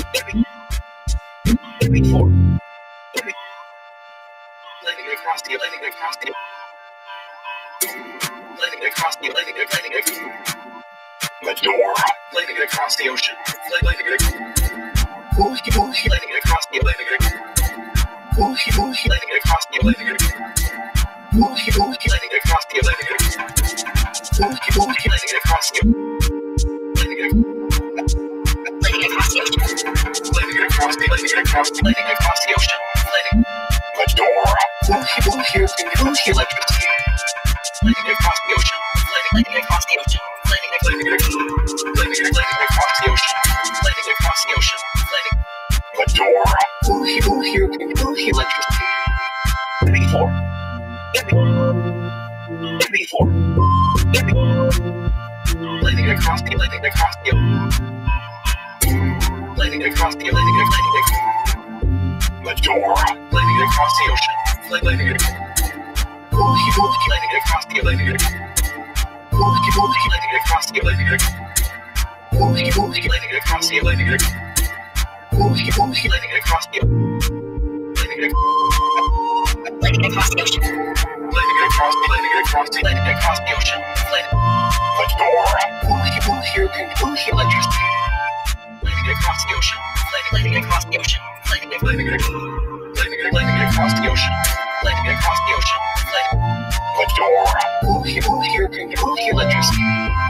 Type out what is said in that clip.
Four. Landing across the landing across the landing across the landing landing Medora. landing across the ocean. Landing landing across the landing landing across the landing landing across the landing landing across the across the landing across the landing across the ocean. Landing Medora. electricity. Landing across the ocean. Landing across the ocean. Landing landing landing across the ocean. Landing across the ocean. Landing Medora. electricity. Before. Before. Landing across the landing across the landing across the landing landing Medora. landing across the ocean. Landing landing across the landing landing across the landing landing across the landing landing across the landing Landing across the ocean. landing across the landing across the landing across the ocean. Landing Medora. electricity. Across the ocean. Landing Landing across the ocean. Landing landing landing landing across the ocean. Landing across the ocean. Landing Medora. electricity. Before.